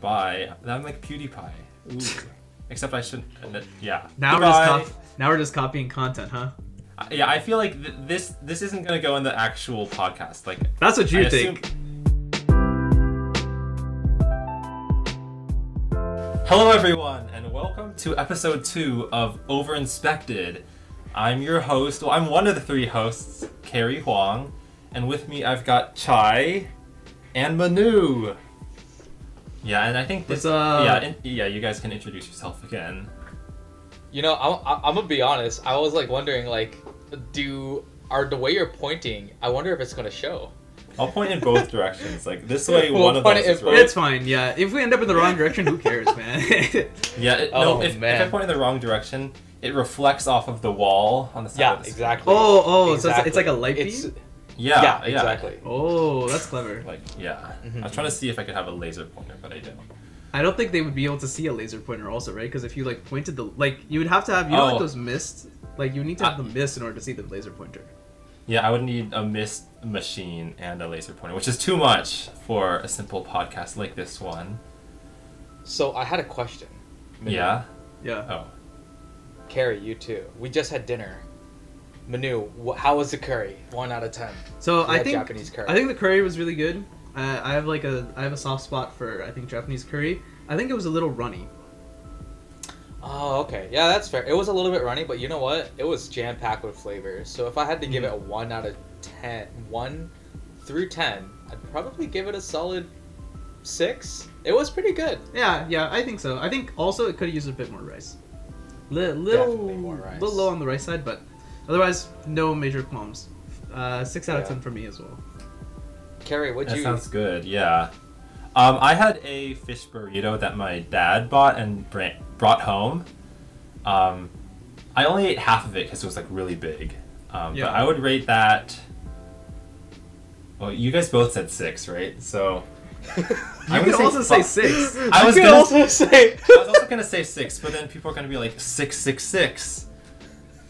Bye. I'm like PewDiePie. Ooh. Except I shouldn't. Yeah. Now we're just now we're just copying content, huh? Uh, Yeah, I feel like th- this this isn't gonna go in the actual podcast. Like, That's what you I think. hello everyone, and welcome to episode two of Overinspected. I'm your host. Well, I'm one of the three hosts, Cary Huang, and with me I've got Chai and Manu. Yeah, and I think this. What's up? Yeah, in, yeah. You guys can introduce yourself again. You know, I'm, I'm I'm gonna be honest. I was like wondering, like, do are the way you're pointing? I wonder if it's gonna show. I'll point in both directions. Like this way, We'll one of those it is right. It's fine. Yeah. If we end up in the wrong direction, who cares, man? Yeah, it, Oh, no, if, if I point in the wrong direction, it reflects off of the wall on the side Yeah, of the exactly. oh, oh, so it's, it's like a light It's- beam. Yeah, yeah, yeah, exactly. Oh, that's clever. Like, yeah. Mhm. I was trying to see if I could have a laser pointer, but I don't. I don't think they would be able to see a laser pointer, also, right? Because if you like pointed the like, you would have to have you know like Oh. those mists. Like you need to have I- the mist in order to see the laser pointer. Yeah, I would need a mist machine and a laser pointer, which is too much for a simple podcast like this one. So I had a question. Yeah. Yeah. Oh. Cary, you too. We just had dinner. Manu, wh- how was the curry? One out of ten. So I think Japanese curry. I think the curry was really good. Uh, I have like a I have a soft spot for I think Japanese curry. I think it was a little runny. Oh, okay. Yeah, that's fair. It was a little bit runny, but you know what? It was jam packed with flavors. So if I had to give it a one out of ten, one through ten, I'd probably give it a solid six. It was pretty good. Yeah, yeah, I think so. I think also it could have used a bit more rice. Li- little, more rice. little low on the rice side, but otherwise no major qualms. Uh, six out of ten for me as well. Cary, what'd That you? sounds good. Yeah. Um, I had a fish burrito that my dad bought and bra- brought home. Um, I only ate half of it because it was like really big. Um, Yeah. But I would rate that. Well, you guys both said six, right? So You I'm could gonna also say fi- six. I was could gonna also say. I was also gonna say six, but then people are gonna be like six, six, six.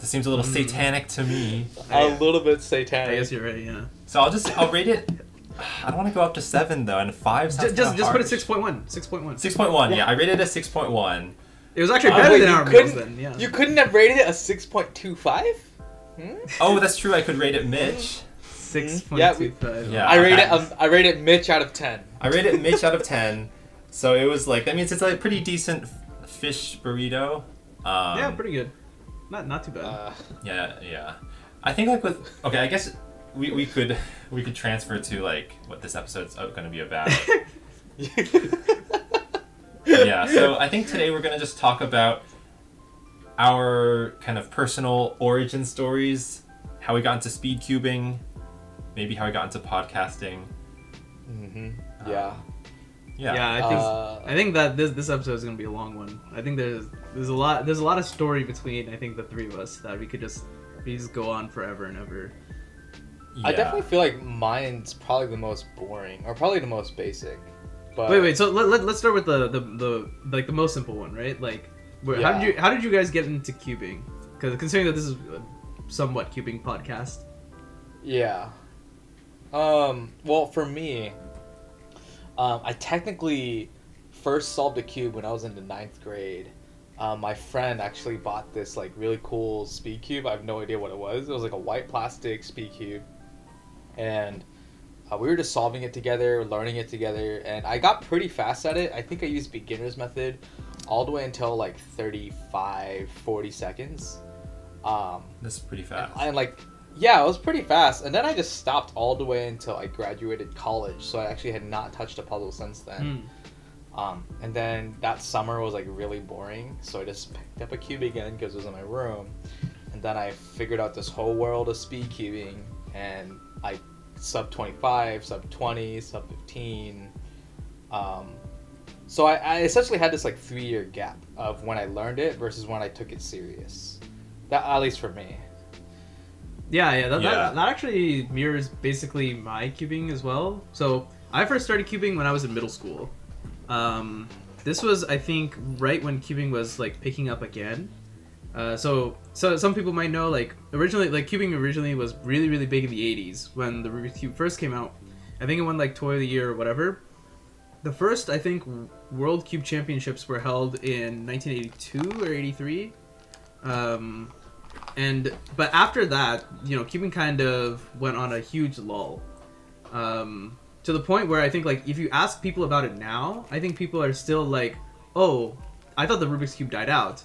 This seems a little Mm. satanic to me. a little bit I satanic. guess you're right. Yeah. So I'll just I'll rate it. I don't want to go up to seven though, and five. Just just, just put it six point one. Six point one. Six point one. Yeah, I rated it a six point one. It was actually Oh, better wait, than you our meals couldn't- then. Yeah. You couldn't have rated it a six point two five. Hmm? Oh, that's true. I could rate it Mitch. Six? Yeah, point two five. Yeah. I rate it. I- Um, I rate it Mitch out of ten. I rated it Mitch out of ten. So it was like that means it's a pretty decent fish burrito. Um, yeah, pretty good. Not not too bad. Uh, Yeah, yeah. I think like with okay, I guess we, we could we could transfer to like what this episode's going to be about. yeah, so I think today we're going to just talk about our kind of personal origin stories, how we got into speed cubing, maybe how we got into podcasting. hmm Yeah. Yeah. yeah, I think Uh, I think that this this episode is gonna be a long one. I think there's there's a lot there's a lot of story between I think the three of us that we could just we just go on forever and ever. I definitely feel like mine's probably the most boring, or probably the most basic. But wait, wait. So let, let, let's start with the, the the like the most simple one, right? Like, where, how did you how did you guys get into cubing? Because considering that this is a somewhat cubing podcast. Yeah. Um. Well, for me, um, I technically first solved a cube when I was in the ninth grade. Um, my friend actually bought this like really cool speed cube. I have no idea what it was. It was like a white plastic speed cube, and uh, we were just solving it together, learning it together, and I got pretty fast at it. I think I used beginner's method all the way until like 35, 40 seconds. Um, That's pretty and, fast. and like, yeah, it was pretty fast. And then I just stopped all the way until I graduated college. So I actually had not touched a puzzle since then. Hmm. Um, and then that summer was like really boring. So I just picked up a cube again because it was in my room. And then I figured out this whole world of speed cubing and I sub 25, sub 20, sub 15. Um, so I, I essentially had this like three year gap of when I learned it versus when I took it serious. That at least for me. Yeah, yeah, that, Yeah. That, that actually mirrors basically my cubing as well. So I first started cubing when I was in middle school. Um, this was, I think, right when cubing was like picking up again. Uh, so, so some people might know, like originally, like cubing originally was really, really big in the '80s when the Rubik's Cube first came out. I think it won like Toy of the Year or whatever. the first I think World Cube Championships were held in 1982 or 83. Um, and but after that, you know, cubing kind of went on a huge lull. Um, to the point where I think like if you ask people about it now, I think people are still like, "Oh, I thought the Rubik's cube died out."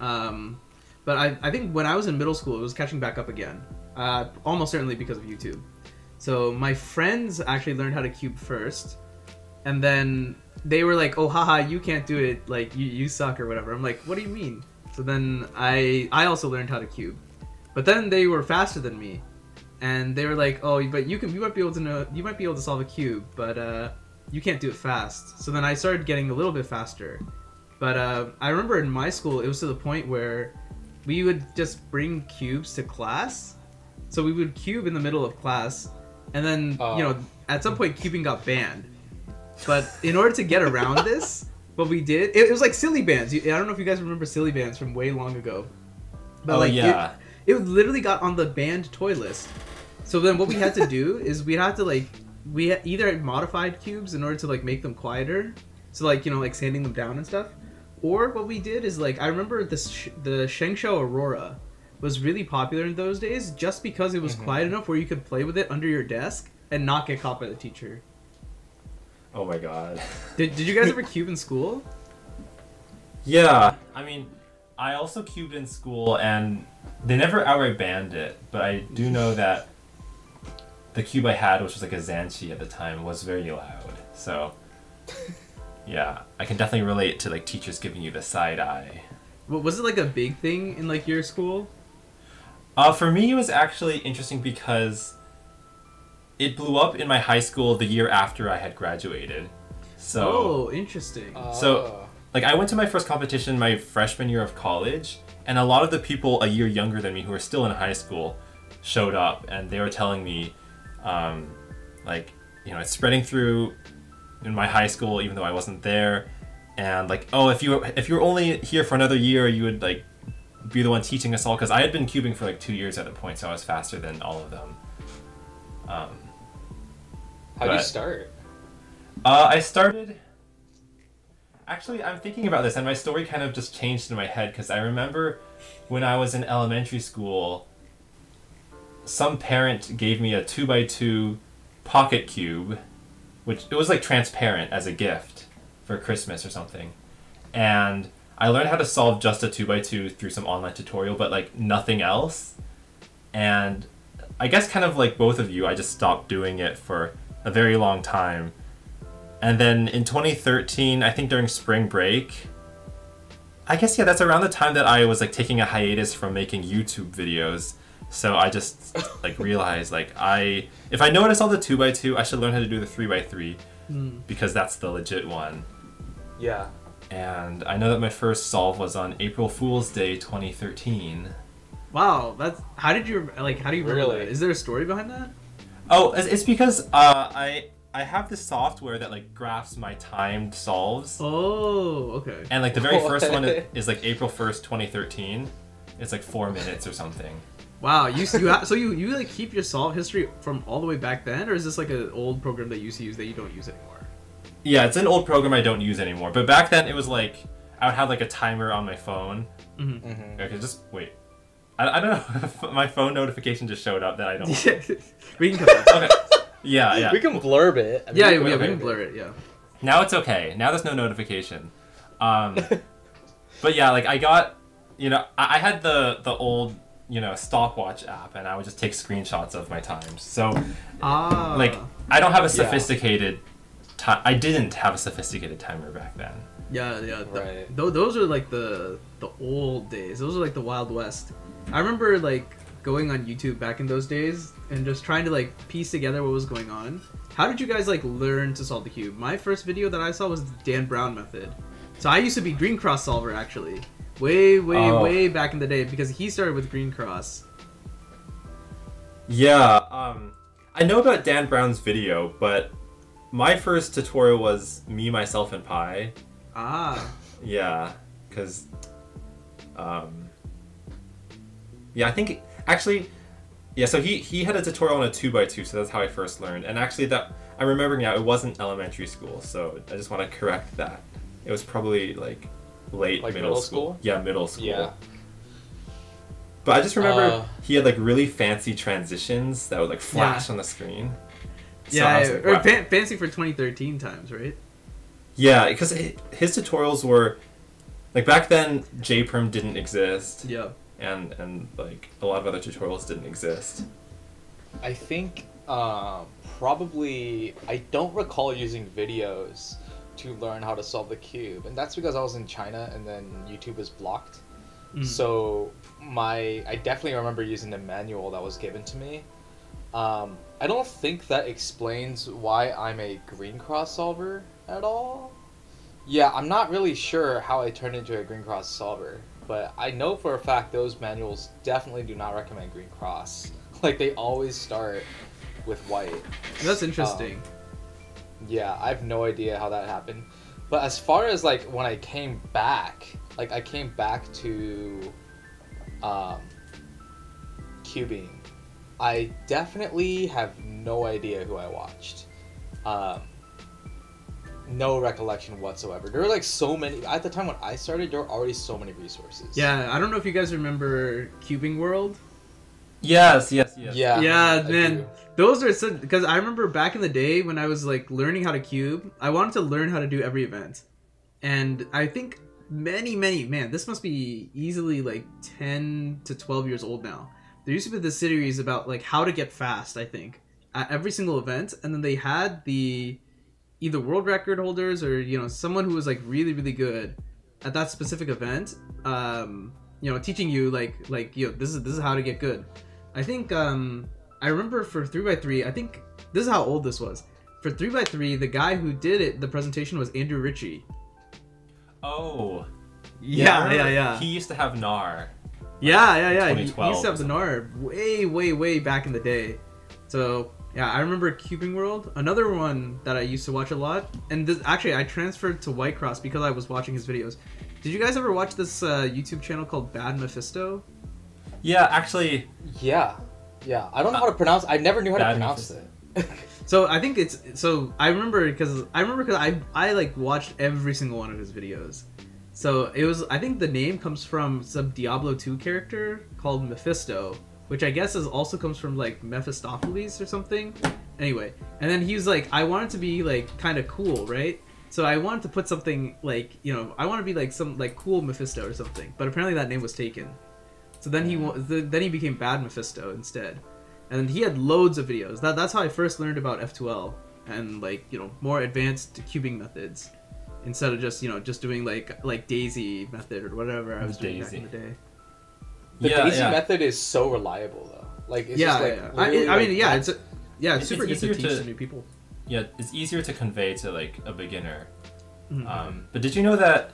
Um, but I, I think when I was in middle school, it was catching back up again. Uh, almost certainly because of YouTube. So my friends actually learned how to cube first, and then they were like, "Oh, haha, you can't do it. Like you, you suck or whatever." I'm like, "What do you mean?" So then I I also learned how to cube, but then they were faster than me, and they were like, "Oh, but you can you might be able to know you might be able to solve a cube, but uh, you can't do it fast." So then I started getting a little bit faster, but uh, I remember in my school it was to the point where we would just bring cubes to class, so we would cube in the middle of class, and then Oh. you know at some point cubing got banned. But in order to get around this, what we did, it, it was like silly bands. I don't know if you guys remember silly bands from way long ago. But oh like, yeah. it literally got on the banned toy list. So then what we had to do is we had to like we had either modified cubes in order to like make them quieter, so like you know like sanding them down and stuff, or what we did is like I remember the sh- the Shengshou Aurora was really popular in those days just because it was Mhm. quiet enough where you could play with it under your desk and not get caught by the teacher. Oh my god. Did, did you guys ever cube in school? Yeah, I mean, I also cubed in school, and they never outright banned it, but I do know that the cube I had, which was like a Zhanchi at the time, was very loud. So, yeah, I can definitely relate to like teachers giving you the side eye. Wa- Was it like a big thing in like your school? Uh, for me, it was actually interesting because it blew up in my high school the year after I had graduated. So. oh, interesting. So- like I went to my first competition my freshman year of college, and a lot of the people a year younger than me who were still in high school showed up, and they were telling me, um, like, you know, it's spreading through in my high school, even though I wasn't there, and like, oh, if you were, if you were only here for another year, you would like be the one teaching us all, because I had been cubing for like two years at the point, so I was faster than all of them. Um, How do you start? uh, I started. Actually, I'm thinking about this, and my story kind of just changed in my head because I remember when I was in elementary school, some parent gave me a 2x2 pocket cube, which it was like transparent as a gift for Christmas or something. And I learned how to solve just a 2x2 through some online tutorial, but like nothing else. And I guess, kind of like both of you, I just stopped doing it for a very long time. And then in 2013, I think during spring break, I guess yeah, that's around the time that I was like taking a hiatus from making YouTube videos. So I just like realized like I if I know how to solve the two by two, I should learn how to do the three by three Hmm. because that's the legit one. Yeah. And I know that my first solve was on April Fool's Day 2013. Wow, that's how did you like? How do you remember Really? that? Is there a story behind that? Oh, it's, it's because uh, I I have this software that like graphs my timed solves. Oh, okay. And like the very first one is like April 1st, 2013. It's like 4 minutes or something. Wow, you you ha- so you you like keep your solve history from all the way back then, or is this like an old program that you used to use that you don't use anymore? Yeah, it's an old program I don't use anymore. But back then it was like I would have like a timer on my phone. Mm-hmm. Mm-hmm. Okay, just wait. I, I don't know my phone notification just showed up that I don't. we can cut that. Okay. Yeah, yeah. We can blurb it. I mean, Yeah, we yeah, can we can blur it. Yeah. Now it's okay. Now there's no notification. Um, but yeah, like I got, you know, I, I had the the old, you know, stopwatch app, and I would just take screenshots of my times. So Ah. like I don't have a Yeah. sophisticated. Ti- I didn't have a sophisticated timer back then. Yeah, yeah. th- Right. tho- those are like the the old days. Those are like the Wild West. I remember like going on YouTube back in those days and just trying to like piece together what was going on. How did you guys like learn to solve the cube? My first video that I saw was the Dan Brown method. So I used to be Green Cross solver actually. Way, way, Oh. way back in the day because he started with Green Cross. Yeah, um, I know about Dan Brown's video, but my first tutorial was me, myself, and Pi. Ah. Yeah, because, um, yeah, I think actually, yeah. So he he had a tutorial on a two by two, so that's how I first learned. And actually, that I I'm remembering now. It wasn't elementary school, so I just want to correct that. It was probably like late Like middle, middle school. school? Yeah, middle school. Yeah. But I just remember Uh, he had like really fancy transitions that would like flash on the screen. So yeah, I was like, or wow. fan- fancy for 2013 times, right? Yeah, because his tutorials were like back then. JPerm didn't exist, Yeah. And and like a lot of other tutorials didn't exist. I think um, probably I don't recall using videos to learn how to solve the cube, and that's because I was in China and then YouTube was blocked. Mm. So my I definitely remember using the manual that was given to me. Um, I don't think that explains why I'm a green cross solver at all. Yeah, I'm not really sure how I turned into a green cross solver, but I know for a fact those manuals definitely do not recommend green cross. Like they always start with white. That's interesting. Yeah, I have no idea how that happened. But as far as like when I came back, like I came back to um cubing, I definitely have no idea who I watched. Um no recollection whatsoever. There were like so many at the time when I started there were already so many resources. yeah, I don't know if you guys remember Cubing World. Yes, yes, yes. Yeah. yeah, I man, do. those are so because I remember back in the day when I was like learning how to cube, I wanted to learn how to do every event, and I think many, many man, this must be easily like ten to twelve years old now. There used to be this series about like how to get fast. I think at every single event, and then they had the either world record holders or you know someone who was like really, really good at that specific event. Um, you know, teaching you like like you know this is this is how to get good. I think um I remember for 3x3, I think this is how old this was. For 3x3, the guy who did it, the presentation was Andrew Ritchie. Oh. I Yeah, yeah, yeah. He used to have NAR. yeah, yeah, yeah. He, he used to have the NAR way, way, way back in the day. So, yeah, I remember Cubing World. Another one that I used to watch a lot. And this, actually, I transferred to White Cross because I was watching his videos. Did you guys ever watch this uh, YouTube channel called Badmephisto? Yeah, actually, Yeah. Yeah. I don't know how to pronounce I never knew how to pronounce Mephisto. it. So I think it's so I remember because I remember because I I like watched every single one of his videos. So it was I think the name comes from some Diablo 2 character called Mephisto, which I guess is also comes from like Mephistopheles or something. Anyway, and then he was like I wanted to be like kind of cool, right? So I wanted to put something like you know I want to be like some like cool Mephisto or something, but apparently that name was taken. So then he then he became Badmephisto instead, and he had loads of videos. That that's how I first learned about F2L and like you know more advanced cubing methods instead of just you know just doing like like Daisy method or whatever I was doing back in the day. The Yeah, Daisy yeah. meth is so reliable though. Like it's yeah, just like yeah. I, literally, I mean, like, yeah, it's a, yeah, it's It's super good to teach to- to new people. yeah, it's easier to convey to like a beginner. Mhm. Um, but did you know that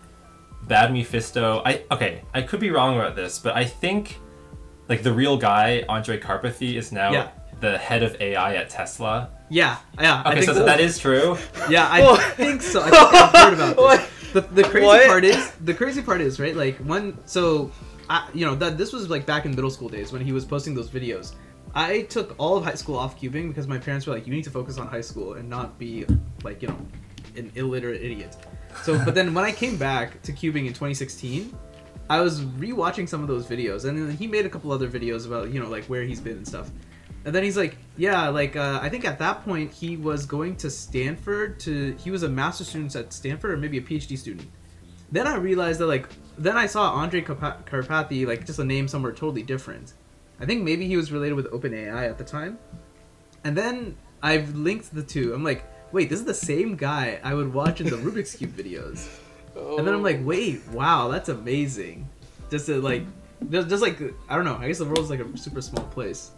Badmephisto? I okay, I could be wrong about this, but I think like the real guy, Andrej Karpathy, is now Yeah. the head of AI at Tesla. yeah, yeah. I Okay, so think that is true. Yeah, I think so. I think I've heard about this. The, the crazy What? part is the crazy part is right. Like one, so I, you know that this was like back in middle school days when he was posting those videos. I took all of high school off cubing because my parents were like, "You need to focus on high school and not be like you know an illiterate idiot." So, but then when I came back to cubing in 2016, I was rewatching some of those videos, and then he made a couple other videos about you know like where he's been and stuff. And then he's like, yeah, like uh, I think at that point he was going to Stanford to he was a master student at Stanford or maybe a PhD student. Then I realized that like then I saw Andrej Karpa- Karpathy like just a name somewhere totally different. I think maybe he was related with OpenAI at the time. And then I've linked the two. I'm like, wait, this is the same guy I would watch in the Rubik's Cube videos. And then I'm like, wait, wow, that's amazing. Just to like, just, just like I don't know. I guess the world's like a super small place.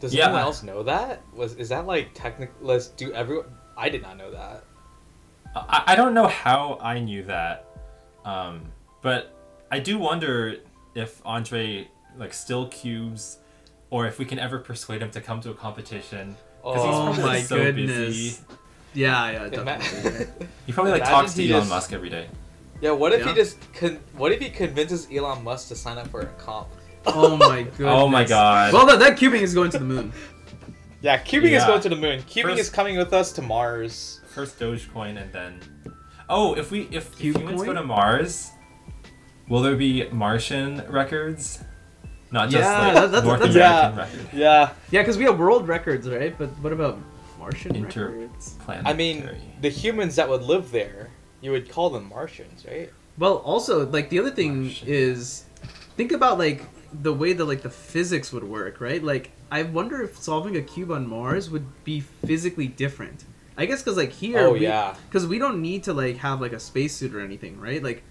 Does Yeah. anyone else know that? Was is that like technical? Let's do everyone. I did not know that. I, I don't know how I knew that, um, but I do wonder if Andrej like still cubes, or if we can ever persuade him to come to a competition. 'cause he's Oh probably my so goodness. busy. Yeah, yeah, definitely. He probably like talks to Elon just- Musk every day. yeah. What if Yeah. he just con- What if he convinces Elon Musk to sign up for a comp? oh my goodness. Oh my God. Well, that, that cubing is going to the moon. Yeah, cubing is going to the moon. Cubing First- is coming with us to Mars. First Dogecoin, and then. Oh, if we if, if Cube humans go to Mars, will there be Martian records? Not just Yeah, like that- that's- North that's- American yeah. records. Yeah, Yeah, because we have world records, right? But what about Martian Inter- records? I mean, the humans that would live there, you would call them Martians, right? Well, also, like the other thing Martian. is, think about like the way that like the physics would work, right? Like, I wonder if solving a cube on Mars would be physically different. I guess because like here, Oh, we, yeah. because we don't need to like have like a spacesuit or anything, right? Like,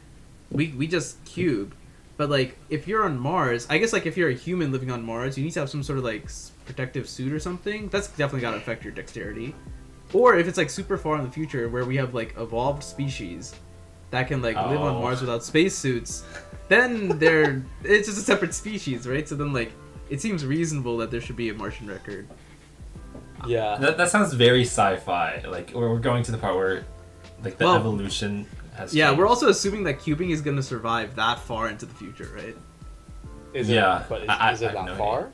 we we just cube. But like, if you're on Mars, I guess like if you're a human living on Mars, you need to have some sort of like protective suit or something. That's definitely gotta affect your dexterity. Or if it's like super far in the future where we have like evolved species that can like live on Oh. Mars without spacesuits, then they're it's just a separate species, right? So then like it seems reasonable that there should be a Martian record. Yeah. That, that sounds very sci-fi. Like we're we're going to the part where, like the Well, evolution has. Yeah, changed. we're also assuming that cubing is gonna survive that far into the future, right? Is it, Yeah, but is, I- I- is it I that no far?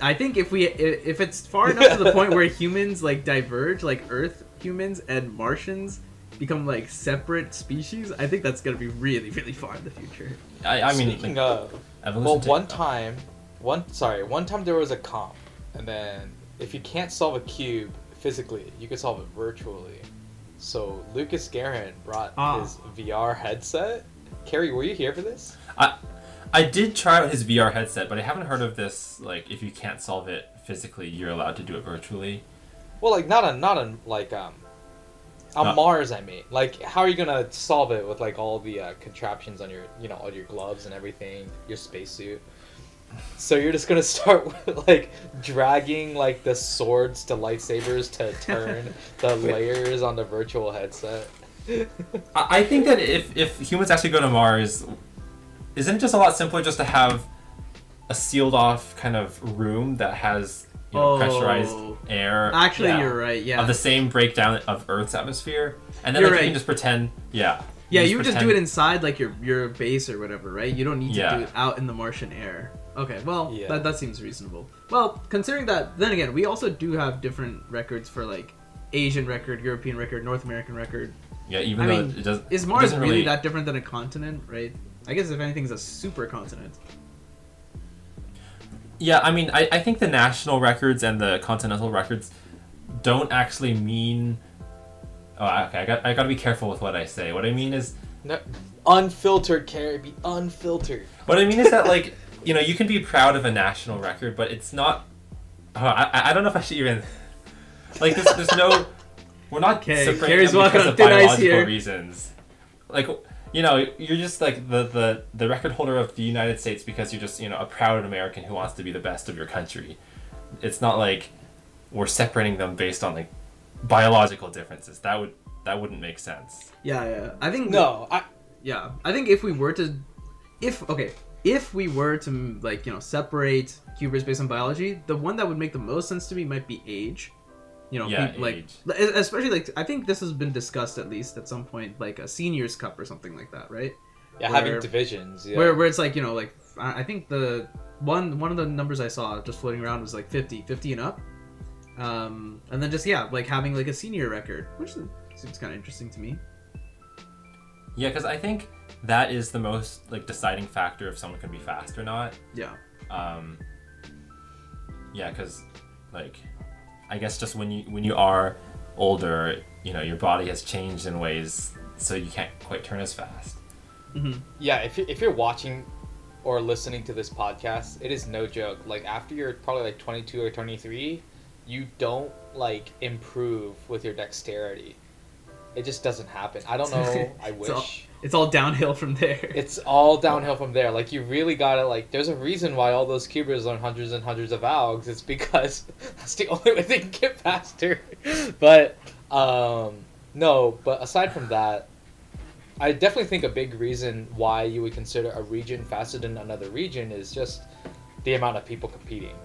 I think if we if it's far enough to the point where humans like diverge, like Earth humans and Martians become like separate species, I think that's gonna be really really far in the future. I, I mean, Speaking like, of, well, take- one time, one sorry, one time there was a comp, and then if you can't solve a cube physically, you can solve it virtually. So Lucas Garron brought Ah. his VR headset. Cary, were you here for this? I, I did try out his VR headset, but I haven't heard of this. Like, if you can't solve it physically, you're allowed to do it virtually. Well, like not on not on like um on Not- Mars. I mean, like how are you gonna solve it with like all the uh, contraptions on your you know all your gloves and everything, your spacesuit. So you're just gonna start with like dragging like the swords to lightsabers to turn the layers on the virtual headset. I, I think that if, if humans actually go to Mars, isn't it just a lot simpler just to have a sealed off kind of room that has you know, Oh. pressurized air Actually, Yeah. you're right. Yeah. of the same breakdown of Earth's atmosphere, and then You're like, you can just pretend, yeah. yeah, just you would just do it inside like your your base or whatever, right? You don't need to Yeah. do it out in the Martian air. Okay, well Yeah. that that seems reasonable. Well, considering that, then again, we also do have different records for like Asian record, European record, North American record. Yeah, even I though mean, it does. Is Mars doesn't really, that different than a continent, right? I guess if anything, it's a super continent. Yeah, I mean, I, I think the national records and the continental records don't actually mean. Oh, okay. I got I got to be careful with what I say. What I mean is, No, unfiltered, Cary, be unfiltered. what I mean is that like you know you can be proud of a national record, but it's not. Oh, I I don't know if I should even. Like there's, there's no. We're not Okay, separating them because of biological here. reasons. Like you know, you're just like the, the the record holder of the United States because you're just you know a proud American who wants to be the best of your country. It's not like we're separating them based on like biological differences. That would that wouldn't make sense. Yeah, yeah. I think No, I Yeah, I think if we were to, if okay, if we were to like you know separate cubers based on biology, the one that would make the most sense to me might be age. You know, Yeah, peop- like age. especially like I think this has been discussed at least at some point, like a seniors cup or something like that, right? yeah, Where- having divisions. Yeah. Where where it's like you know like I I think the one one of the numbers I saw just floating around was like 50, 50 and up. Um, and then just yeah, like having like a senior record, which seems kind of interesting to me. Yeah, because I think that is the most like deciding factor if someone can be fast or not. Yeah. Um, yeah, because like I guess just when you when you are older, you know, your body has changed in ways so you can't quite turn as fast. hmm yeah, if you're, if you're watching or listening to this podcast, it is no joke. Like after you're probably like 22 or 23, you don't like improve with your dexterity. It just doesn't happen. I don't know. I It's all- wish. It's all downhill from there. It's all downhill from there. Like you really gotta like. There's a reason why all those cubers learn hundreds and hundreds of algs. It's because that's the only way they can get faster. But um, no. But aside from that, I definitely think a big reason why you would consider a region faster than another region is just the amount of people competing.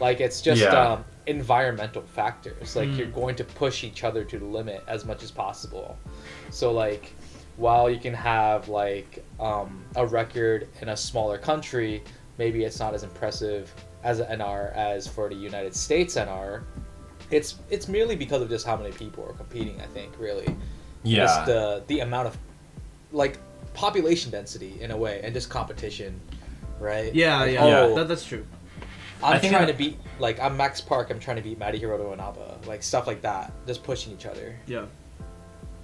Like it's just Yeah. um, environmental factors. Like Mm. you're going to push each other to the limit as much as possible. So like while you can have like um, a record in a smaller country, maybe it's not as impressive as an NR as for the United States NR, it's it's merely because of just how many people are competing. I think really, Yeah. just the the amount of like population density in a way, and just competition, right? Yeah, Like, yeah, oh, That, that's true. I'm I think trying I- to beat like I'm Max Park. I'm trying to beat Matty Hiroto Inaba, like stuff like that. Just pushing each other. Yeah.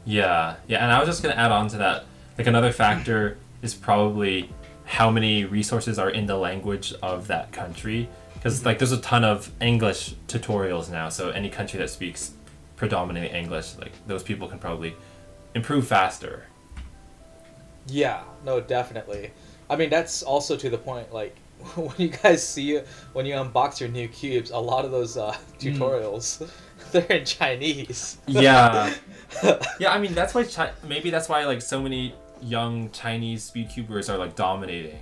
Yeah, yeah, and I was just gonna add on to that. Like another factor is probably how many resources are in the language of that country. Because like there's a ton of English tutorials now, so any country that speaks predominantly English, like those people can probably improve faster. Yeah, no, definitely. I mean, that's also to the point. Like when you guys see when you unbox your new cubes, a lot of those uh, tutorials they're in Chinese. Yeah, yeah. I mean that's why Chi- maybe that's why like so many young Chinese speedcubers are like dominating,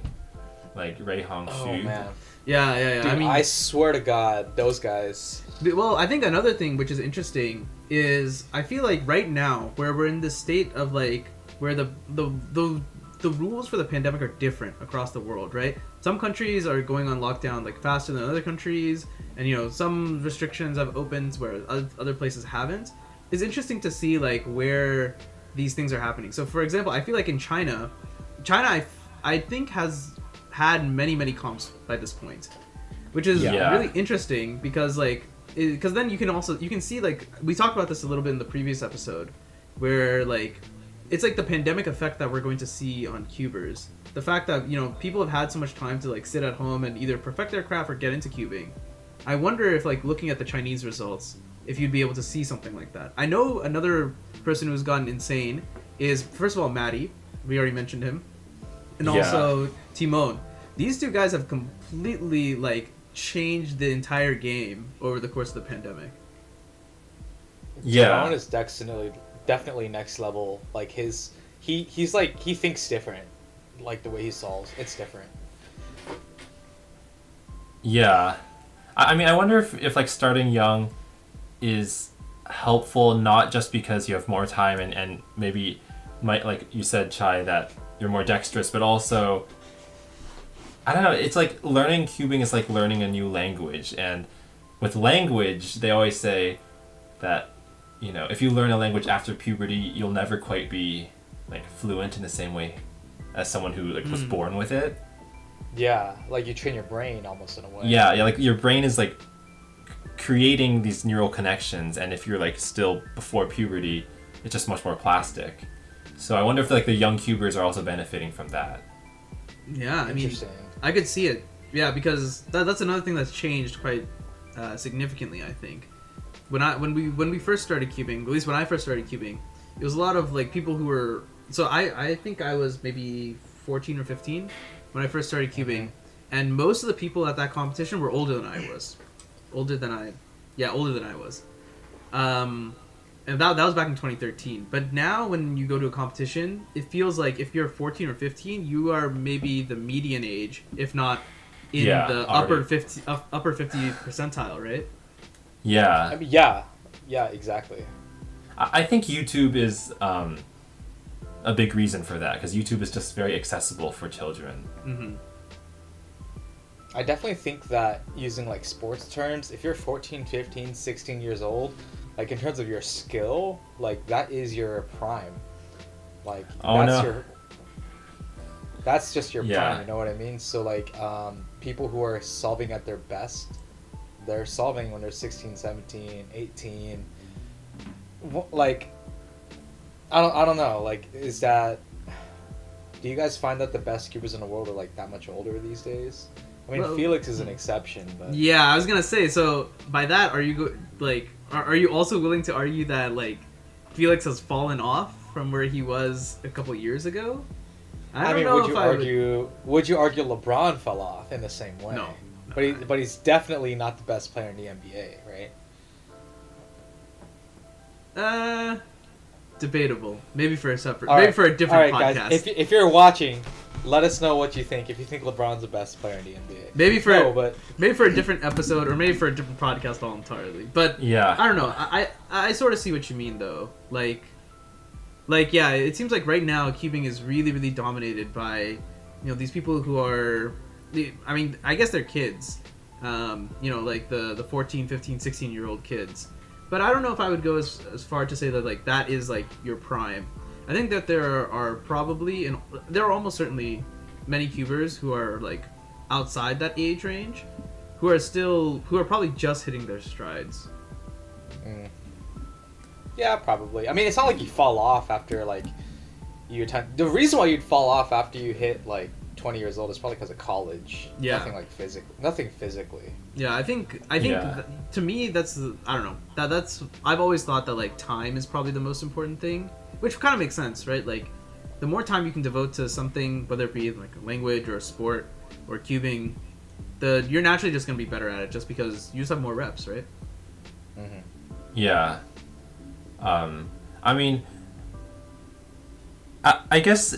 like Ray Hong oh man, Yeah, yeah, yeah. Dude, I mean, I swear to God, those guys. Well, I think another thing which is interesting is I feel like right now where we're in the state of like where the the the the rules for the pandemic are different across the world, right? Some countries are going on lockdown like faster than other countries, and you know some restrictions have opened where other places haven't. It's interesting to see like where these things are happening. So, for example, I feel like in China, China I, f- I think has had many many comps by this point, which is Yeah. really interesting because like because then you can also you can see like we talked about this a little bit in the previous episode where like it's like the pandemic effect that we're going to see on cubers the fact that you know people have had so much time to like sit at home and either perfect their craft or get into cubing i wonder if like looking at the chinese results if you'd be able to see something like that i know another person who's gotten insane is first of all Matty we already mentioned him and Yeah. also Tymon these two guys have completely like changed the entire game over the course of the pandemic Yeah. Brown is definitely definitely next level. Like his he he's like he thinks different. Like the way he solves, it's different. Yeah, I, I mean, I wonder if, if like starting young is helpful, not just because you have more time and and maybe might like you said, Chai, that you're more dexterous, but also I don't know. It's like learning cubing is like learning a new language, and with language, they always say that you know if you learn a language after puberty, you'll never quite be like fluent in the same way as someone who like was Mm. born with it. Yeah, like you train your brain almost in a way. Yeah, yeah, like your brain is like creating these neural connections, and if you're like still before puberty, it's just much more plastic. So I wonder if like the young cubers are also benefiting from that. yeah i mean I could see it. Yeah, because that, that's another thing that's changed quite uh, significantly. I think when I when we when we first started cubing, at least when I first started cubing, it was a lot of like people who were. So I I think I was maybe fourteen or fifteen when I first started cubing, and most of the people at that competition were older than I was, older than I, yeah, older than I was. Um, and that, that was back in 2013 but now when you go to a competition it feels like if you're 14 or 15 you are maybe the median age if not in Yeah, the already. upper 50 up- upper 50 percentile right? Yeah, I mean, yeah, yeah, exactly. I, I think YouTube is um, a big reason for that because YouTube is just very accessible for children. mm-hmm. I definitely think that using like sports terms, if you're 14, 15, 16 years old, like in terms of your skill, like that is your prime. Like Oh, that's no. your that's just your Yeah. prime, you know what I mean? So like um, people who are solving at their best, they're solving when they're 16, 17, 18. Like I don't I don't know, like is that do you guys find that the best cubers in the world are like that much older these days? I mean, Well- Felix is an exception, but yeah i was gonna say so by that are you go- like are, are you also willing to argue that like felix has fallen off from where he was a couple years ago i I, don't mean, know would if you I would- argue? Would you argue LeBron fell off in the same way? No. but he, but he's definitely not the best player in the NBA, right? uh debatable maybe for a separate All maybe right. for a different All right, podcast guys. If, if you're watching, let us know what you think. If you think LeBron's the best player in the NBA, Maybe for no, but maybe for a different episode or maybe for a different podcast all entirely. But Yeah, I don't know. I, I I sort of see what you mean though. Like like yeah, it seems like right now cubing is really really dominated by you know these people who are I mean, I guess they're kids um, you know, like the the 14, 15, 16 year old kids. But I don't know if I would go as, as far to say that like that is like your prime. I think that there are probably and there are almost certainly many cubers who are like outside that age range, who are still who are probably just hitting their strides. Mm. Yeah, probably. I mean, it's not like you fall off after like you attempt. The reason why you'd fall off after you hit like 20 years old is probably because of college. Yeah. Nothing like physically. Nothing physically. Yeah, I think I think Yeah. th- to me that's the- I don't know that that's I've always thought that like time is probably the most important thing, which kind of makes sense, right? Like the more time you can devote to something, whether it be like a language or a sport or cubing, the you're naturally just gonna be better at it just because you just have more reps, right? hmm Yeah. Um, I mean, I, I guess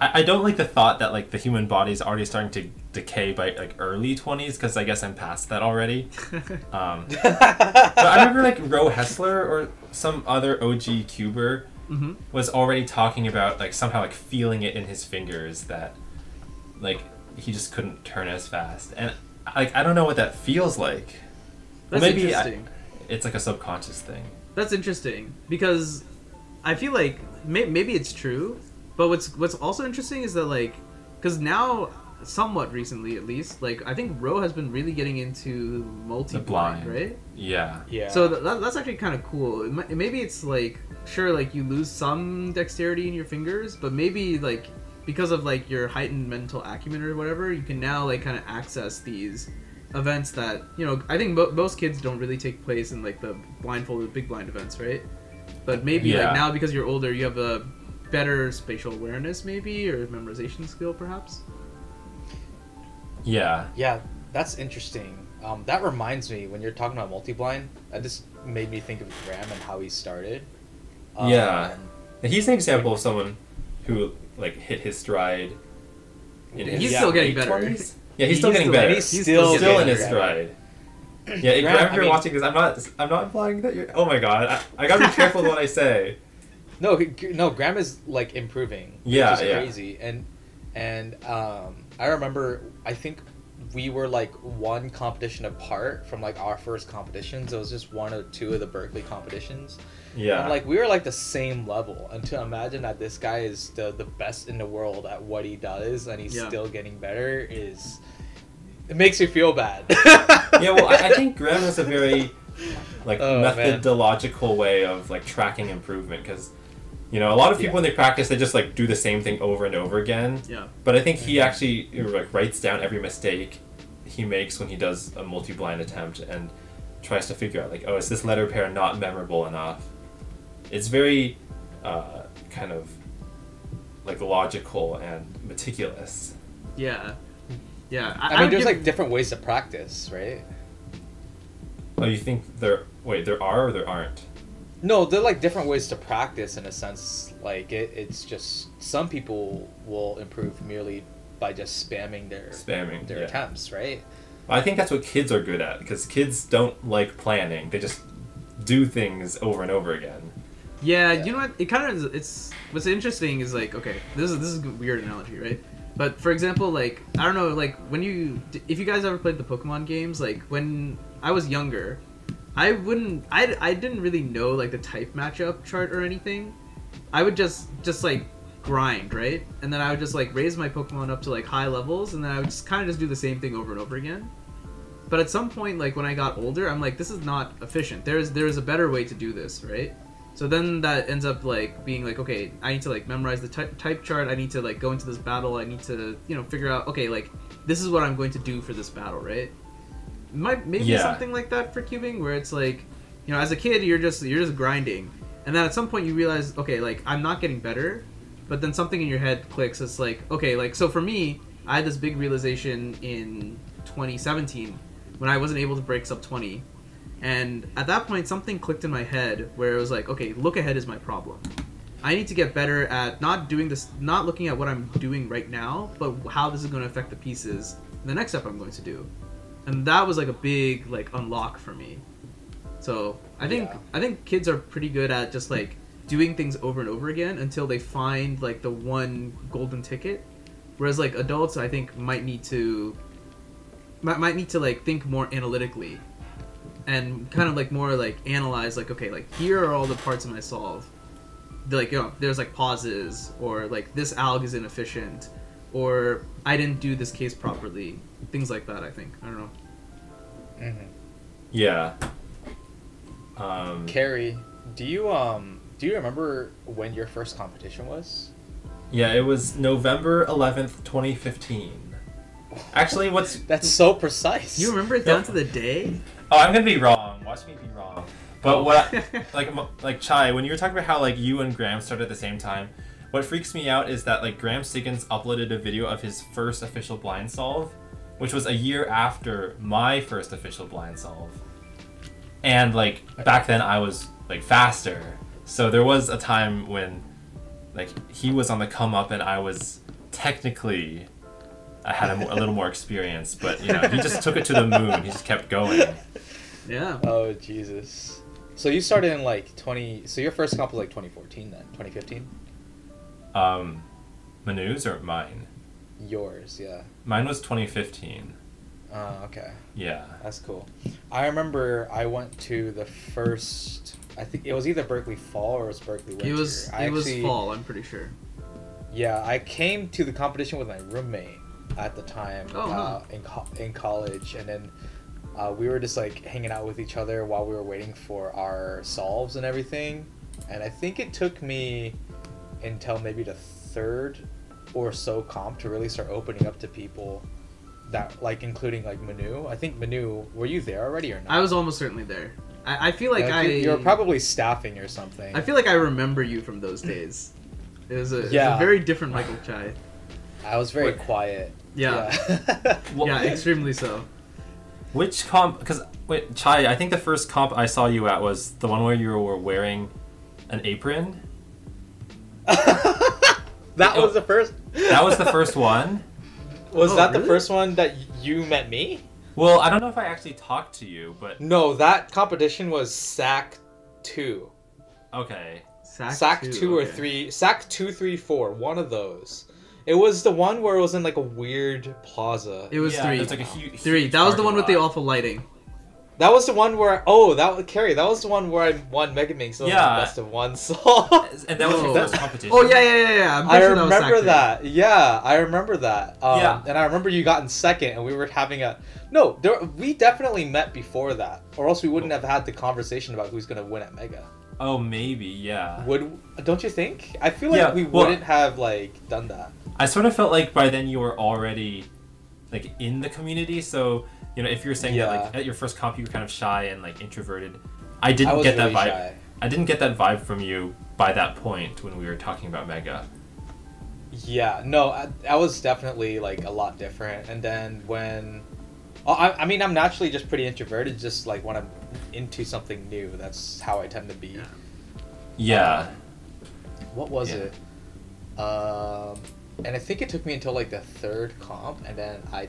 I, I don't like the thought that like the human body is already starting to decay by like early twenties because I guess I'm past that already. Um, but I remember like Rowe Hessler or some other OG cuber mm-hmm. was already talking about like somehow like feeling it in his fingers that like he just couldn't turn as fast and like I don't know what that feels like. That's maybe I- interesting. It's like a subconscious thing. That's interesting because I feel like may- maybe it's true, but what's what's also interesting is that like because now somewhat recently at least like I think Rowe has been really getting into multi blind, blind. right? Yeah. Yeah. So th- that, that's actually kind of cool. It mi- maybe it's like sure like you lose some dexterity in your fingers, but maybe like because of like your heightened mental acumen or whatever, you can now like kind of access these events that you know I think mo- most kids don't really take place in like the blindfolded big blind events, right? But maybe Yeah. like now because you're older, you have a better spatial awareness maybe or memorization skill perhaps. Yeah. Yeah, that's interesting. Um, that reminds me when you're talking about multi-blind, that just made me think of Graham and how he started. Um, Yeah. He's an example of someone who like hit his stride. In his He's still getting late better. 20s. Yeah, he's, still getting still- better. He's he's, still still, still in his better. stride. Yeah, if Graham, Graham, if I you're mean- watching this, I'm not. I'm not implying that you're. Oh my god, I, I gotta be careful with what I say. No, g- g- no, Graham is like improving. Yeah, which is yeah. crazy. And and um, I remember, I think we were like one competition apart from like our first competitions. It was just one or two of the Berkeley competitions. Yeah. And, like we were like the same level. And to imagine that this guy is the the best in the world at what he does, and he's Yeah. still getting better is. It makes me feel bad. yeah, well, I, I think Graham has a very like Oh, man. methodological way of like tracking improvement because you know a lot of people Yeah. when they practice they just like do the same thing over and over again. Yeah. But I think he Mhm. actually like writes down every mistake he makes when he does a multi-blind attempt and tries to figure out like, oh, is this letter pair not memorable enough? It's very uh, kind of like logical and meticulous. Yeah. Yeah. I, I, mean, would there's give- like different ways to practice, right? Oh, you think there? Wait, there are or there aren't? No, they're like different ways to practice in a sense. Like it, it's just some people will improve merely by just spamming their Spamming. their yeah. attempts, right? I think that's what kids are good at because kids don't like planning. They just do things over and over again. Yeah, Yeah. you know what? It kind of is. It's what's interesting is like okay, this is this is a weird analogy, right? But for example, like I don't know, like when you if you guys ever played the Pokemon games, like when I was younger, I wouldn't I I didn't really know like the type matchup chart or anything. I would just just like grind, right? And then I would just like raise my Pokemon up to like high levels, and then I would just kind of just do the same thing over and over again. But at some point, like when I got older, I'm like, this is not efficient. There's there's a better way to do this, right? So then that ends up like being like, okay, I need to like memorize the type, type chart. I need to like go into this battle. I need to you know figure out, okay, like this is what I'm going to do for this battle, right? Might maybe Yeah. something like that for cubing, where it's like, you know, as a kid, you're just you're just grinding, and then at some point you realize, okay, like I'm not getting better, but then something in your head clicks. It's like, okay, like so for me, I had this big realization in 2017 when I wasn't able to break sub 20. And at that point, something clicked in my head where it was like, okay, look ahead is my problem. I need to get better at not doing this, not looking at what I'm doing right now, but how this is going to affect the pieces the next step I'm going to do. And that was like a big like unlock for me. So I think Yeah. I think kids are pretty good at just like doing things over and over again until they find like the one golden ticket. Whereas like adults, I think might need to might, might need to like think more analytically and kind of like more like analyze like okay like here are all the parts of my solve like you know there's like pauses or like this alg is inefficient or i didn't do this case properly things like that i think i don't know Mhm. Yeah. Um, Cary, do you um do you remember when your first competition was? yeah, it was November 11th, 2015. Actually, what's That's so precise. you remember it down to the day Oh, I'm gonna be wrong. Watch me be wrong. But what, I, like, like Chai, when you were talking about how like you and Graham started at the same time, what freaks me out is that like Graham Siggins uploaded a video of his first official blind solve, which was a year after my first official blind solve. And like back then, I was like faster, so there was a time when like he was on the come up and I was technically. I had a, mo- a little more experience, but you know, he just took it to the moon. He just kept going. yeah Oh Jesus. So you started in like 20 so your first comp was like 2014 then, 2015? Um, Manu's or mine? Yours, yeah. Mine was 2015. Uh, okay. Yeah. That's cool. I remember I went to the first I think it was either Berkeley Fall or it was Berkeley Winter. it was I it was fall i'm pretty sure Yeah, I came to the competition with my roommate at the time Oh, huh. uh, in co- in college, and then uh, we were just like hanging out with each other while we were waiting for our solves and everything. And I think it took me until maybe the third or so comp to really start opening up to people that like including like Manu. I think Manu, were you there already or not? i was almost certainly there i, I feel like Like, i you, you were probably staffing or something. i feel like i remember you from those days it was a, it was Yeah. a very different michael chai I was very Wait. quiet. yeah Yeah. Well, yeah extremely so Which comp? Because wait, Chai, I think the first comp I saw you at was the one where you were wearing an apron. that was the first. That was the first one. Was Oh, that the first one that you met me? Well, I don't know if I actually talked to you, but No, that competition was SAC two. okay. sac, SAC two, two or okay. three. SAC two, three, four. One of those. It was the one where it was in like a weird plaza. It was yeah, three. There's like a huge. Three. huge That was the parking one with the awful lighting. That was the one where oh that was Cary. That was the one where I won Megaminx. So Yeah. best of one song. And that was your Oh. first competition. Oh yeah, yeah, yeah, yeah. I'm I pretty that remember that. Yeah, I remember that. Um, Yeah. And I remember you got in second, and we were having a no. There, we definitely met before that, or else we wouldn't have had the conversation about who's gonna win at Mega. Oh, maybe. Yeah. Would don't you think? I feel like Yeah, we well- wouldn't have like done that. I sort of felt like by then you were already like in the community. So you know, if you're saying that like at your first comp you were kind of shy and like introverted, I didn't I was get really that vibe. shy. I didn't get that vibe from you by that point when we were talking about Mega. Yeah, no, I, I was definitely like a lot different. And then when, oh, I, I mean, I'm naturally just pretty introverted. Just like when I'm into something new, that's how I tend to be. Yeah. Yeah. What was Yeah. it? Um, and I think it took me until like the third comp, and then I,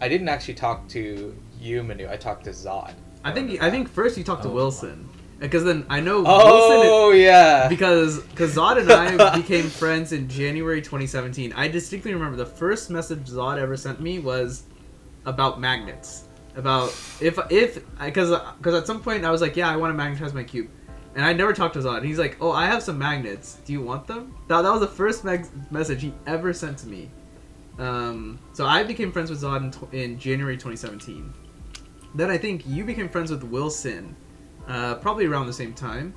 I didn't actually talk to you, Manu. I talked to Zod. I think I think first you talked to Oh. Wilson, because then I know oh, Wilson Oh yeah. because because Zod and I became friends in January 2017. I distinctly remember the first message Zod ever sent me was about magnets. About if if because because at some point I was like, yeah, I want to magnetize my cube, and I never talked to Zod. And he's like, oh, I have some magnets. Do you want them? That, that was the first meg- message he ever sent to me. Um, so I became friends with Zod in, in January 2017. Then I think you became friends with Wilson, uh, probably around the same time.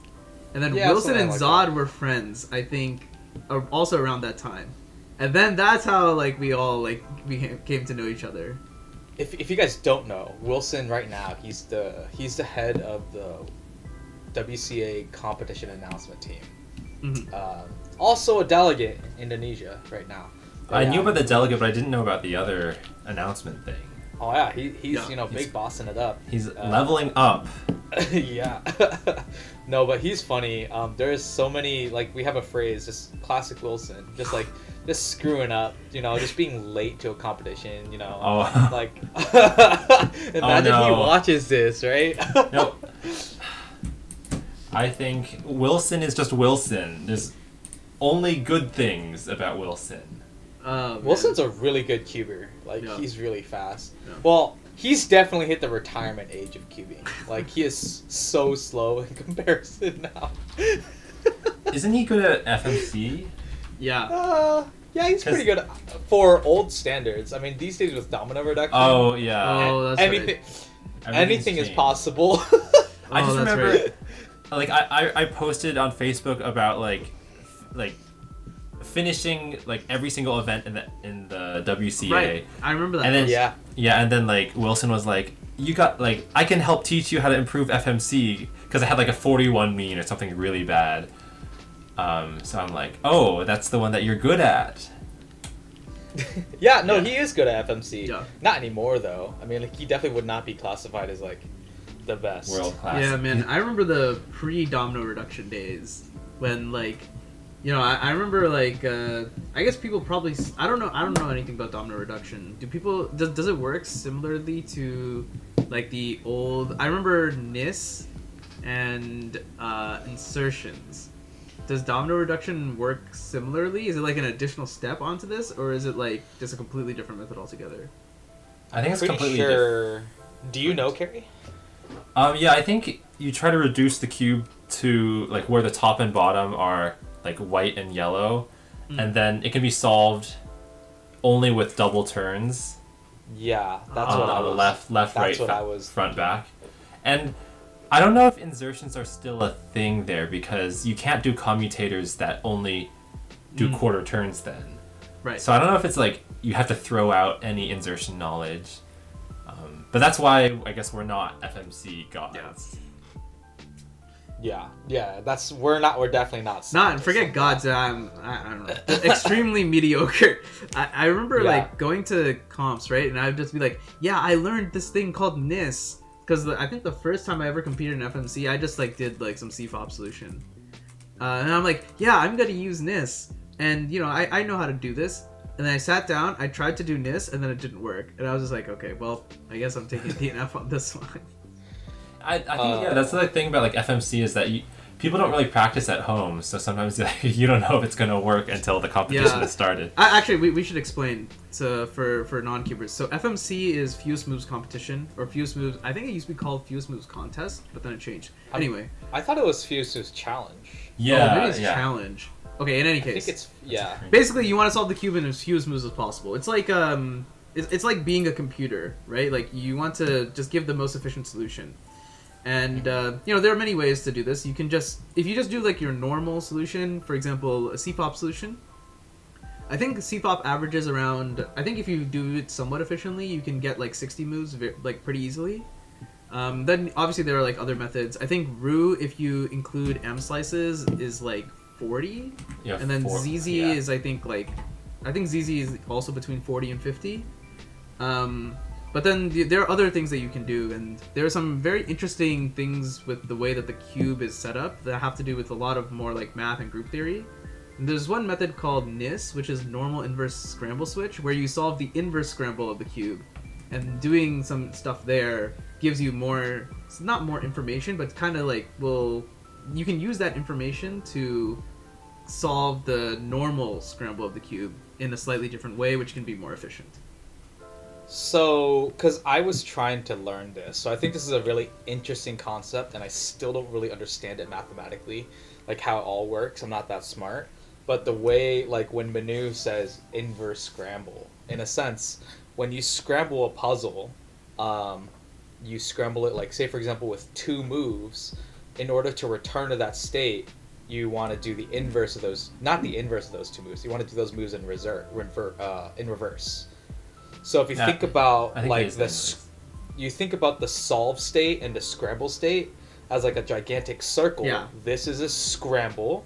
And then Yeah, Wilson and like Zod that. were friends, I think, uh, also around that time. And then that's how like we all like became, came to know each other. if, if you guys don't know, Wilson right now he's the he's the head of the WCA competition announcement team. Mhm. Um, also a delegate in Indonesia right now. I knew about the delegate, but I didn't know about the other announcement thing. Oh yeah, he, he's Yeah, you know he's- big bossing it up. He's Uh, leveling up. yeah. no, but he's funny. Um, there's so many like we have a phrase, just classic Wilson, just like just screwing up, you know, just being late to a competition, you know. Oh. Like imagine he no. watches this, right? Nope. I think Wilson is just Wilson. There's only good things about Wilson. Uh, Wilson's a really good cuber. Like Yeah. he's really fast. Yeah. Well, he's definitely hit the retirement age of cubing. Like he is so slow in comparison now. Isn't he good at FMC? yeah. uh, yeah, he's pretty good for old standards. I mean, these days with domino reduction, Oh yeah. Oh, that's right. anything, Everything's anything is changed. possible. I Oh, just remember, right. like I, I I posted on Facebook about like like finishing like every single event in the in the WCA. Right. I remember that. And then yeah. Yeah, and then like Wilson was like, "You got like I can help teach you how to improve FMC because I had like a 41 mean or something really bad." Um, so I'm like, "Oh, that's the one that you're good at." yeah, no, Yeah. he is good at FMC. Yeah. Not anymore though. I mean, like he definitely would not be classified as like the best. World class. Yeah, man. I remember the pre-domino reduction days when, like, you know, I, I remember like, uh, I guess people probably. s- I don't know. I don't know anything about domino reduction. Do people? Does, does it work similarly to like the old? I remember NIS and uh, insertions. Does domino reduction work similarly? Is it like an additional step onto this, or is it like just a completely different method altogether? I think it's Pretty completely different. Do you know Cary? Um, yeah, I think you try to reduce the cube to like where the top and bottom are like white and yellow, Mm. and then it can be solved only with double turns. Yeah, that's on, what I on the was. left, left, right, what fa- I was- front, back, and I don't know if insertions are still a thing there because you can't do commutators that only do Mm. quarter turns then. Right. So I don't know if it's like you have to throw out any insertion knowledge. Um, but that's why I guess we're not FMC gods. Yeah, yeah. That's we're not. We're definitely not. Not scientists forget gods. Um, I, I don't know. Extremely mediocre. I, I remember Yeah. like going to comps, right, and I'd just be like, "Yeah, I learned this thing called NIS." Because I think the first time I ever competed in FMC, I just like did like some CFOP solution, uh, and I'm like, "Yeah, I'm gonna use NIS," and you know, I, I know how to do this. And then I sat down, I tried to do NIS, and then it didn't work. And I was just like, okay, well, I guess I'm taking DNF on this one. I, I think Uh, yeah, that's the thing about like FMC is that you people don't really practice at home, so sometimes you don't know if it's gonna work until the competition Yeah. has started. I, actually, we, we should explain to, for for non-cubers. So FMC is Fewest Moves competition, or Fewest Moves. I think it used to be called Fewest Moves contest, but then it changed. I'm- Anyway, I thought it was Fewest Moves challenge. Yeah, oh, maybe it's yeah. challenge. Okay, in any I think case, it's yeah. basically you want to solve the cube in as few moves as possible. It's like um, it's, it's like being a computer, right? Like you want to just give the most efficient solution. And uh, you know there are many ways to do this. You can just if you just do like your normal solution, for example, a CFOP solution. I think CFOP averages around. I think if you do it somewhat efficiently, you can get like 60 moves like pretty easily. Um, then obviously there are like other methods. I think Roux, if you include M slices, is like 40 Yeah, and then four- ZZ yeah. is I think like I think ZZ is also between 40 and 50. Um, but then the, there are other things that you can do, and there are some very interesting things with the way that the cube is set up that have to do with a lot of more like math and group theory. And there's one method called NIS, which is normal inverse scramble switch, where you solve the inverse scramble of the cube, and doing some stuff there gives you more. It's not more information, but kind of like will you can use that information to solve the normal scramble of the cube in a slightly different way, which can be more efficient. So, because I was trying to learn this, so I think this is a really interesting concept, and I still don't really understand it mathematically, like how it all works. I'm not that smart, but the way, like when Manu says inverse scramble, in a sense, when you scramble a puzzle, um, you scramble it like say for example with two moves. In order to return to that state, you want to do the inverse of those, not the inverse of those two moves. You want to do those moves in reserve, uh, in reverse. So if you Yeah, think about think like is the, the s- you think about the solve state and the scramble state as like a gigantic circle. Yeah. This is a scramble,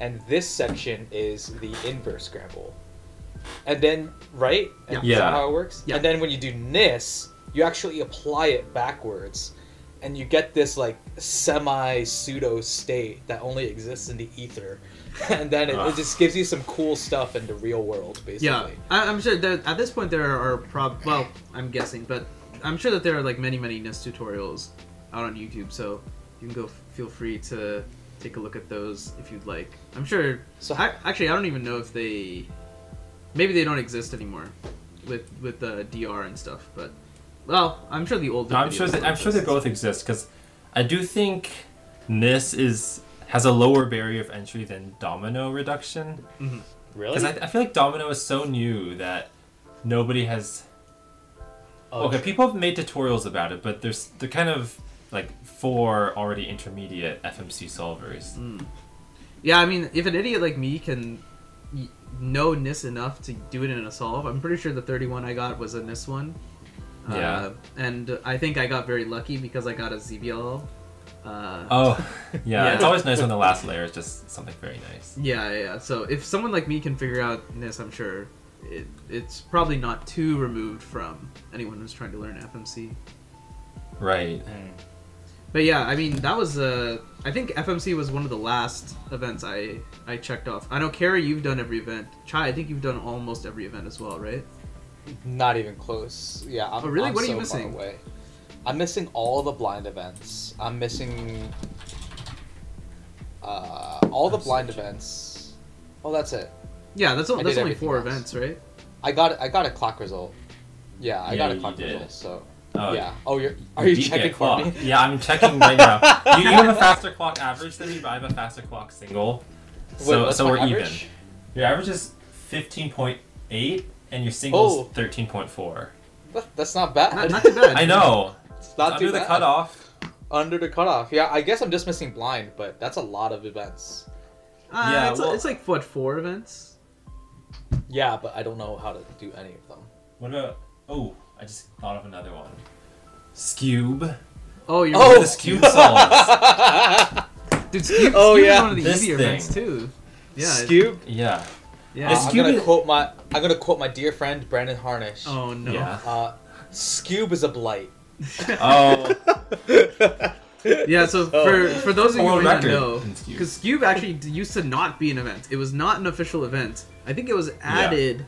and this section is the inverse scramble. And then right, Yeah. Is Yeah. that how it works? Yeah. And then when you do NIS, you actually apply it backwards, and you get this like semi pseudo state that only exists in the ether. And then it, it just gives you some cool stuff in the real world, basically. Yeah, I, I'm sure that at this point there are prob. Well, I'm guessing, but I'm sure that there are like many, many NIS tutorials out on YouTube. So you can go f- feel free to take a look at those if you'd like. I'm sure. So I, actually, I don't even know if they. maybe they don't exist anymore with with the DR and stuff. But well, I'm sure the old. No, I'm sure that, I'm sure they both exist because I do think NIS is has a lower barrier of entry than Domino reduction. Really? Because I, I feel like Domino is so new that nobody has. Oh, Okay, people have made tutorials about it, but there's they're kind of like for already intermediate FMC solvers. Mm. Yeah, I mean, if an idiot like me can know NIS enough to do it in a solve, I'm pretty sure the 31 I got was a NIS one. Yeah. Uh, and I think I got very lucky because I got a ZBL. Uh, Oh, yeah, Yeah. It's always nice when the last layer is just something very nice. Yeah, yeah, yeah. So if someone like me can figure out NIS, I'm sure it, it's probably not too removed from anyone who's trying to learn FMC. Right. Mm. But yeah, I mean that was uh, I think FMC was one of the last events I I checked off. I know Cary, you've done every event. Chai, I think you've done almost every event as well, right? Not even close. Yeah. I'm, Oh, really? I'm What are you so missing? Far away. I'm missing all the blind events. I'm missing uh, all the blind events. Oh, that's it. Yeah, that's o- I that's only four else. events, right? I got I got a clock result. Yeah, I Yeah, got a clock did. result. So Oh, yeah. Oh, you're are you beat checking for clock. me? Yeah, I'm checking right now. You, you have a faster clock average than me, but I have a faster clock single. So, Wait, so we're even. Your average is 15.8, and your single's Oh. 13.4. That, that's not bad. Not, not too bad. I know. It's not Under too the bad. cutoff. Under the cutoff. Yeah, I guess I'm just missing blind, but that's a lot of events. Uh, Yeah, it's, well- it's like what four events? Yeah, but I don't know how to do any of them. What about. Oh, I just thought of another one. Skewb. Oh, you're Oh! The Skewb solves. dude. Skewb, Oh, Skewb is yeah. one of the This easier thing. events too. Yeah, it- Skewb. Yeah. yeah. Uh, Is I'm gonna is- quote my I'm gonna quote my dear friend Brandon Harnish. oh no. Yeah. Uh, Skewb is a blight. Oh. Yeah, so Oh. for for those of you who World might not know, because Skewb actually used to not be an event. It was not an official event. I think it was added.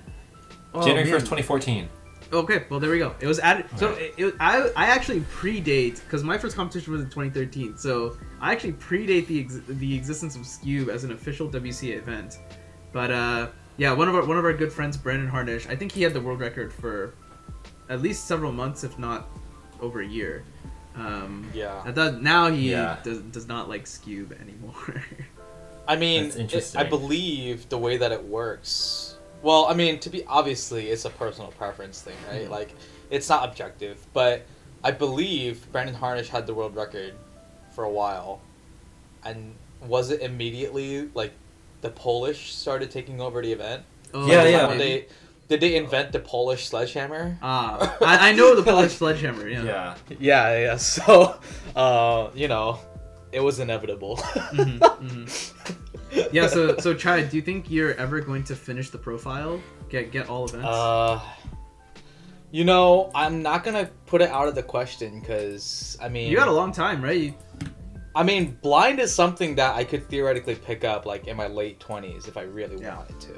Oh, January man. 1st, 2014. Okay, well there we go. It was added. So Right. it, it, I I actually predate because my first competition was in 2013. So I actually predate the ex- the existence of Skewb as an official WCA event. But uh, yeah, one of our one of our good friends, Brandon Harnish, I think he had the world record for at least several months, if not over a year. Um, Yeah. I thought now he Yeah. does, does not like Skewb anymore. I mean, it- I believe the way that it works. Well, I mean, to be obviously, it's a personal preference thing, right? Mhm. Like, it's not objective, but I believe Brandon Harnish had the world record for a while, and was it immediately like the Polish started taking over the event? oh, Yeah, Like, yeah. when. They, did they invent the Polish sledgehammer? Ah, I, I know the Polish sledgehammer. Yeah. Yeah. Yeah, yeah. So, uh, you know, it was inevitable. Mhm, mhm. Yeah. So so Chai, do you think you're ever going to finish the profile? Get get all events? Uh, you know, I'm not gonna put it out of the question because I mean, you got a long time, right? You, I mean, blind is something that I could theoretically pick up like in my late twenties if I really Yeah. wanted to.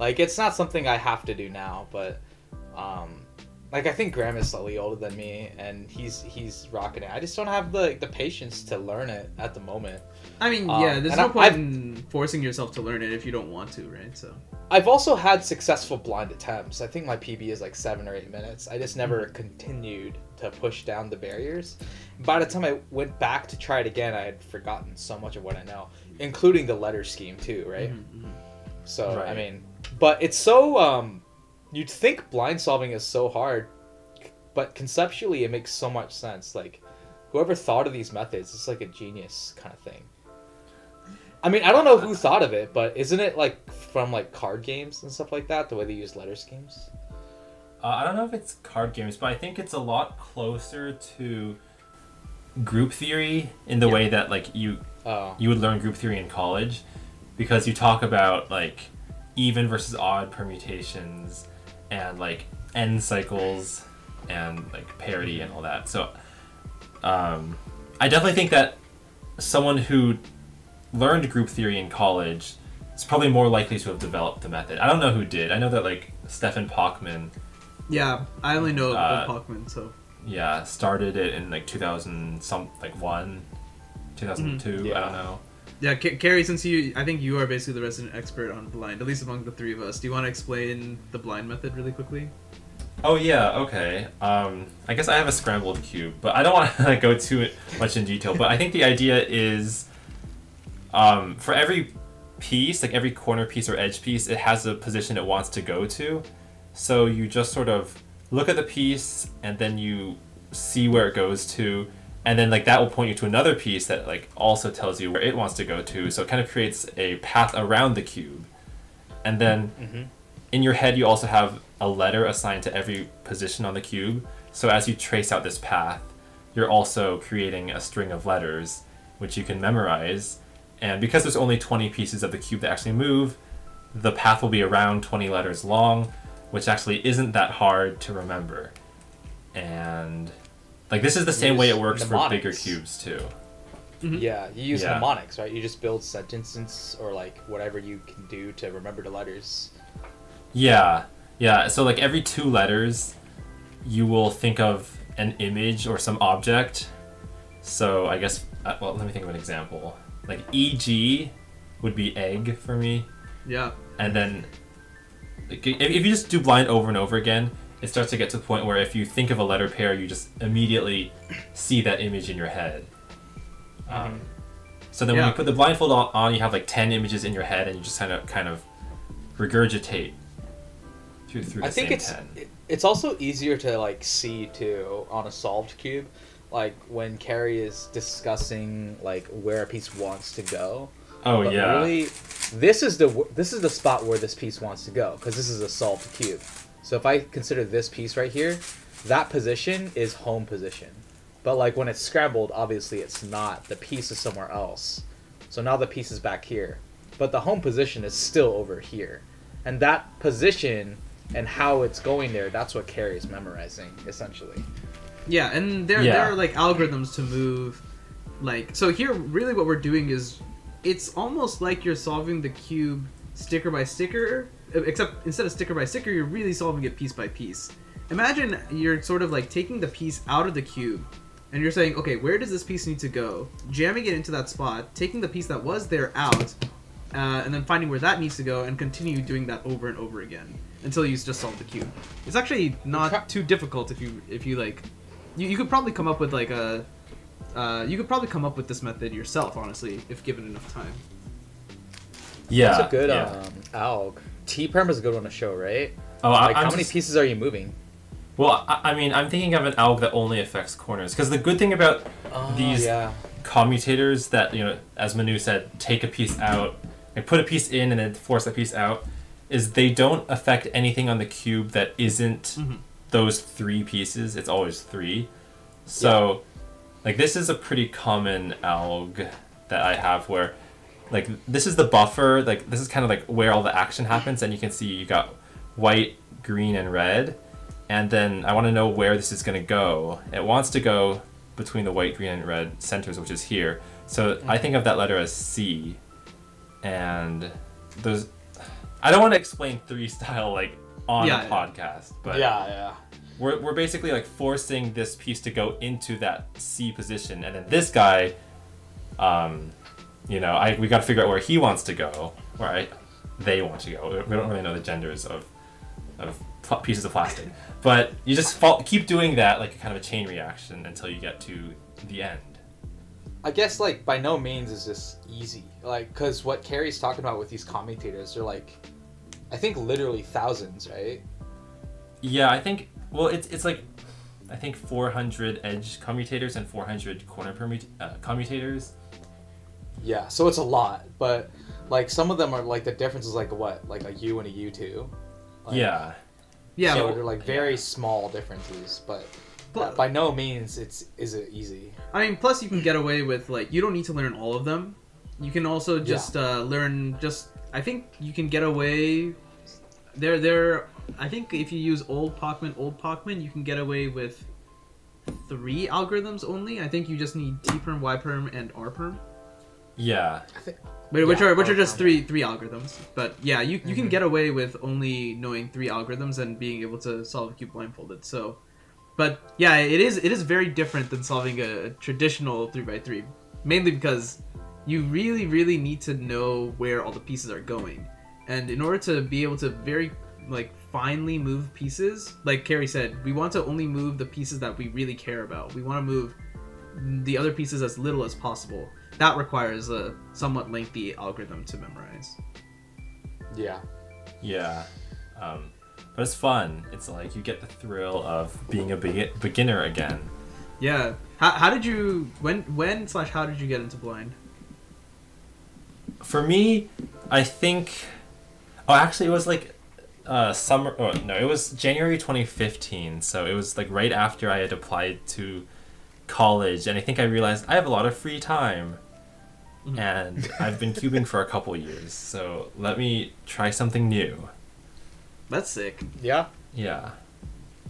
Like, it's not something I have to do now, but um, like I think Graham is slightly older than me, and he's he's rocking it. I just don't have the the patience to learn it at the moment. I mean, Um, yeah. There's and no I- point I've- in forcing yourself to learn it if you don't want to, right? So. I've also had successful blind attempts. I think my PB is like seven or eight minutes. I just never continued to push down the barriers. By the time I went back to try it again, I had forgotten so much of what I know, including the letter scheme too, right? Mhm, mhm. So I mean, but it's so um, you'd think blind solving is so hard, but conceptually it makes so much sense. Like whoever thought of these methods, it's like a genius kind of thing. I mean, I don't know who thought of it, but isn't it like from like card games and stuff like that? The way they use letter schemes. Uh, I don't know if it's card games, but I think it's a lot closer to group theory in the Yeah. way that like you Oh, you would learn group theory in college because you talk about like even versus odd permutations and like end cycles and like parity and all that. So um, I definitely think that someone who learned group theory in college is probably more likely to have developed the method. I don't know who did. I know that like Stefan Pochmann, Yeah, I only know Uh, of Pochmann, so. yeah, started it in like 2000 some like one, 2002. I Yeah. don't know. Yeah, Ca Cary, since you, I think you are basically the resident expert on blind, at least among the three of us. Do you want to explain the blind method really quickly? Oh yeah, okay. Um, I guess I have a scrambled cube, but I don't want to go too much in detail. But I think the idea is, um, for every piece, like every corner piece or edge piece, it has a position it wants to go to. So you just sort of look at the piece and then you see where it goes to, and then like that will point you to another piece that like also tells you where it wants to go to. So it kind of creates a path around the cube, and then Mm-hmm. in your head you also have a letter assigned to every position on the cube. So as you trace out this path, you're also creating a string of letters which you can memorize. And because there's only 20 pieces of the cube that actually move, the path will be around 20 letters long, which actually isn't that hard to remember. And like this is the same way it Use works for bigger cubes too. Yeah, you use Yeah. mnemonics, right? You just build sentences or like whatever you can do to remember the letters. Yeah, yeah. So like every two letters, you will think of an image or some object. So I guess uh, well, let me think of an example. Like EG would be egg for me, Yeah. and then like, if, if you just do blind over and over again, it starts to get to the point where if you think of a letter pair, you just immediately see that image in your head. Um, so then when you put the blindfold on, on, you have like ten images in your head, and you just kind of kind of regurgitate through through the I think same it's ten. it's also easier to like see too on a solved cube, like when Cary is discussing like where a piece wants to go. Oh But yeah. Really, this is the this is the spot where this piece wants to go because this is a solved cube. So if I consider this piece right here, that position is home position. But like when it's scrambled, obviously it's not. The piece is somewhere else. So now the piece is back here, but the home position is still over here, and that position and how it's going there, that's what Cary's memorizing essentially. Yeah, and there Yeah. there are like algorithms to move like so here really what we're doing is it's almost like you're solving the cube sticker by sticker uh, except instead of sticker by sticker you're really solving it piece by piece. Imagine you're sort of like taking the piece out of the cube and you're saying, "Okay, where does this piece need to go?" Jamming it into that spot, taking the piece that was there out uh, and then finding where that needs to go and continue doing that over and over again until you just solve the cube. It's actually not too difficult if you if you like you, you could probably come up with like a uh, you could probably come up with this method yourself honestly if given enough time yeah. That's a good yeah. um, alg. T perm is a good one to show, right? oh, Like I'm how many just- pieces are you moving? Well, I, I mean, I'm thinking of an alg that only affects corners because the good thing about these Oh, yeah. commutators that you know, as Manu said, take a piece out, and put a piece in, and then force a piece out, is they don't affect anything on the cube that isn't Mhm. those three pieces. It's always three. So, like this is a pretty common alg that I have where, like this is the buffer. Like this is kind of like where all the action happens, and you can see you got white, green, and red. And then I want to know where this is going to go. It wants to go between the white, green, and red centers, which is here. So I think of that letter as C. And there's, I don't want to explain three style like on Yeah, a podcast, but yeah, yeah. we're, we're basically like forcing this piece to go into that C position, and then this guy, um, you know, I we got to figure out where he wants to go, where I, they want to go. We don't really know the genders of of pieces of plastic, but you just fall, keep doing that like a kind of a chain reaction until you get to the end. I guess like by no means is this easy. Like, cause what Cary's talking about with these commutators, they're like, I think literally thousands, right? Yeah, I think. Well, it's it's like, I think 400 edge commutators and 400 corner permut- uh, commutators. Yeah, so it's a lot, but like some of them are like the difference is like what, like a U and a U two. Like, yeah. yeah so they're like very small differences, but But- by no means it's is it easy. I mean, plus you can get away with like you don't need to learn all of them. You can also just uh, learn just. I think you can get away. There, there. I think if you use old Pochmann, old Pochmann, you can get away with three algorithms only. I think you just need T perm, Y perm, and R perm. Yeah. I think Wait, which Yeah, are which are just three three algorithms. But yeah, you, you can Mhm. get away with only knowing three algorithms and being able to solve a cube blindfolded. So, but yeah, it is it is very different than solving a traditional three x three, mainly because you really, really need to know where all the pieces are going. And in order to be able to very like finely move pieces, like Cary said, we want to only move the pieces that we really care about. We want to move the other pieces as little as possible. That requires a somewhat lengthy algorithm to memorize. Yeah. Yeah. Um, but it's fun. It's like you get the thrill of being a be- beginner again. Yeah. How, how did you when when slash how did you get into blind? For me, I think. Oh, actually, it was like uh, summer. Oh, no, it was January 2015. So it was like right after I had applied to college, and I think I realized I have a lot of free time. Mhm. And I've been cubing for a couple years, so let me try something new. That's sick. Yeah. Yeah.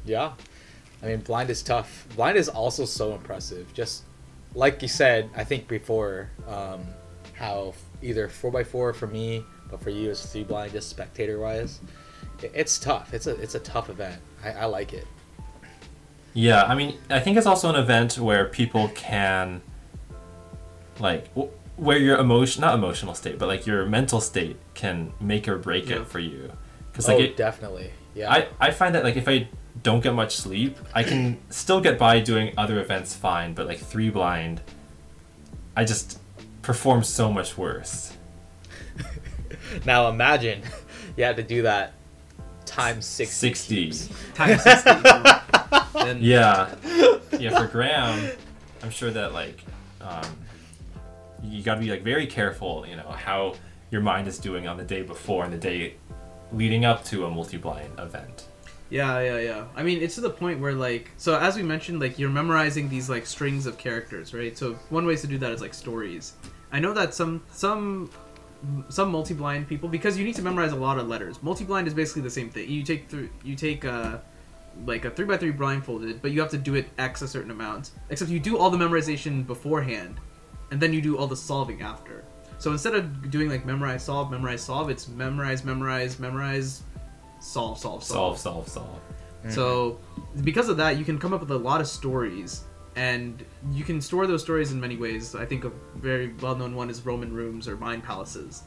Yeah. I mean, blind is tough. Blind is also so impressive. Just like you said, I think before, um, how either 4x4 for me, but for you it's three blind, just spectator wise. It's tough. It's a it's a tough event. I, I like it. Yeah, I mean, I think it's also an event where people can, like, w- where your emotion, not emotional state, but like your mental state can make or break Yeah. it for you. Because like oh, it, definitely. Yeah. I I find that like if I don't get much sleep, I can still get by doing other events fine, but like three blind, I just perform so much worse. now imagine you had to do that times 60. 60. Times sixty. then Yeah, yeah. For Graham, I'm sure that like, um, you got to be like very careful. You know how your mind is doing on the day before and the day leading up to a multi-blind event. Yeah, yeah, yeah. I mean, it's to the point where like, so as we mentioned, like you're memorizing these like strings of characters, right? So one way to do that is like stories. I know that some some some multi-blind people because you need to memorize a lot of letters. Multi-blind is basically the same thing. You take through you take uh like a three by three blindfolded, but you have to do it x a certain amount. Except you do all the memorization beforehand, and then you do all the solving after. So instead of doing like memorize solve memorize solve, it's memorize memorize memorize solve solve solve. Solve, solve, solve. Mm-hmm. So, because of that, you can come up with a lot of stories, and you can store those stories in many ways. I think a very well known one is Roman rooms or mind palaces.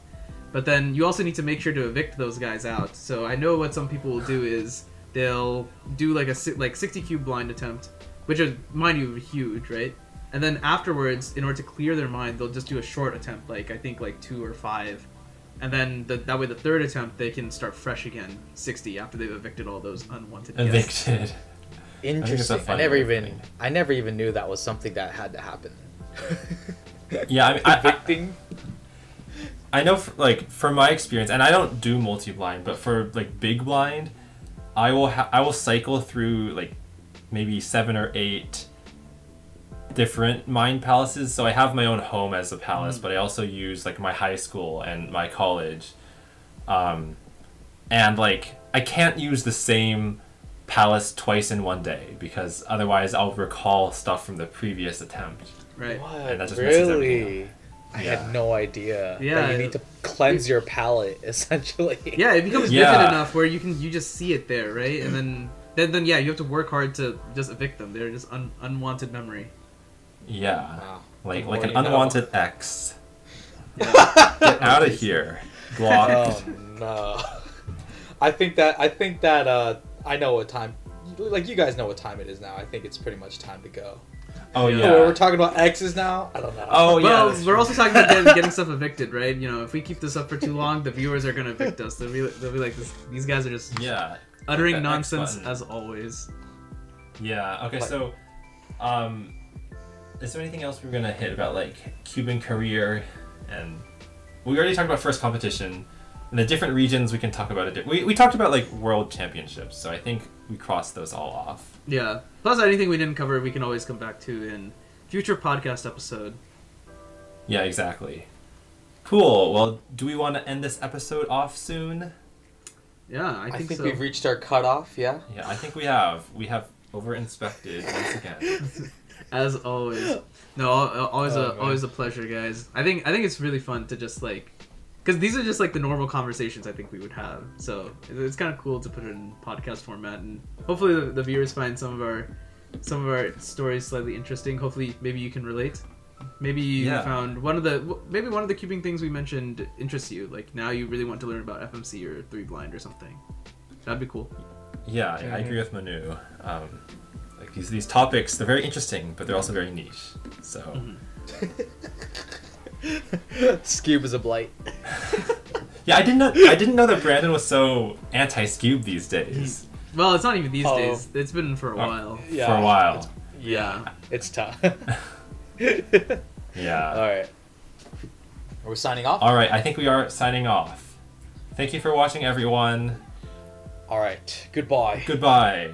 But then you also need to make sure to evict those guys out. So I know what some people will do is they'll do like a like 60 cube blind attempt, which is mind you huge, right? And then afterwards, in order to clear their mind, they'll just do a short attempt, like I think like two or five, and then the, that way the third attempt they can start fresh again, 60 after they've evicted all those unwanted guests. Evicted. Interesting. I, funny never even putting it. I never even knew that was something that had to happen. Yeah, I, mean, I, I, Evicting. I know, f like from my experience, and I don't do multi-blind, but for like big blind, I will ha- I will cycle through like maybe seven or eight different mind palaces. So I have my own home as a palace, but I also use like my high school and my college, um, and like I can't use the same palace twice in one day because otherwise I'll recall stuff from the previous attempt. Right. What? And that just messes everything really? I Yeah. had no idea. Yeah, That you need to cleanse your palate essentially. Yeah, it becomes Yeah. vivid enough where you can you just see it there, right? And then then, then yeah, you have to work hard to just evict them. They're just un- unwanted memory. Yeah, Wow. like like an you know. unwanted X. Yeah. Get out of here. Blocked. Oh no. I think that I think that uh I know what time like you guys know what time it is now. I think it's pretty much time to go. Oh Yeah. yeah. Oh, we're talking about X's now? I don't know. Oh yeah. well, that's we're also talking about getting, getting stuff evicted, right? You know, if we keep this up for too long, the viewers are gonna evict us. They'll be, they'll be like, this, these guys are just yeah. uttering nonsense as always. Yeah. Okay. Like- So, um, is there anything else we are gonna hit about like Cuban career and we already talked about first competition. In the different regions, we can talk about it. We, we talked about like world championships, so I think we crossed those all off. Yeah. Plus, anything we didn't cover, we can always come back to in future podcast episode. Yeah, exactly. Cool. Well, do we want to end this episode off soon? Yeah, I I think, think so. we've reached our cutoff, yeah? Yeah, I think we have. We have over inspected once again. As always. No, always Oh, a man. always a pleasure, guys. I think I think it's really fun to just like, because these are just like the normal conversations I think we would have. So it- it's kind of cool to put it in podcast format, and hopefully the, the viewers find some of our some of our stories slightly interesting. Hopefully, maybe you can relate. Maybe you Yeah. found one of the maybe one of the cubing things we mentioned interests you. Like now you really want to learn about FMC or three blind or something. That'd be cool. Yeah, I- I agree with Manu. Um, like these these topics, they're very interesting, but they're also very niche. So mm-hmm. Skewb is a blight. yeah, I didn't know I didn't know that Brandon was so anti-Skewb these days. Hmm. Well, it's not even these Oh. days. It's been for a Oh. while. Yeah. For a while. Yeah, it's tough. Yeah. All right. Are we signing off? All right, I think we are signing off. Thank you for watching, everyone. All right. Goodbye. Goodbye.